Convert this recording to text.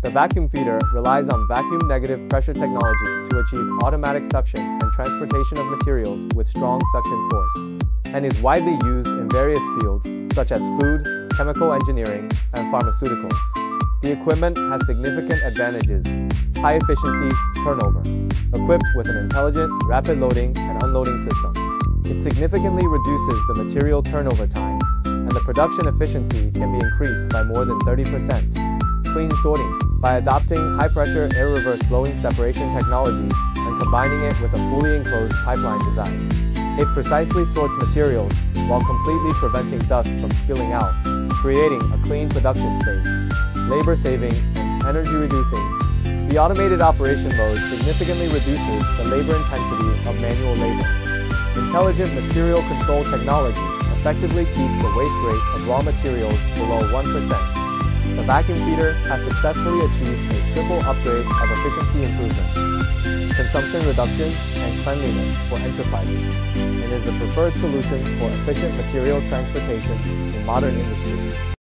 The vacuum feeder relies on vacuum negative pressure technology to achieve automatic suction and transportation of materials with strong suction force, and is widely used in various fields such as food, chemical engineering, and pharmaceuticals. The equipment has significant advantages, high efficiency, turnover, equipped with an intelligent, rapid loading and unloading system. It significantly reduces the material turnover time, and the production efficiency can be increased by more than 30%. Clean sorting, by adopting high-pressure air reverse blowing separation technology and combining it with a fully enclosed pipeline design. It precisely sorts materials while completely preventing dust from spilling out, creating a clean production space, labor-saving, and energy-reducing. The automated operation mode significantly reduces the labor intensity of manual labor. Intelligent material control technology effectively keeps the waste rate of raw materials below 1% the vacuum feeder has successfully achieved a triple upgrade of efficiency improvement, consumption reduction, and cleanliness for enterprises, and is the preferred solution for efficient material transportation in modern industry.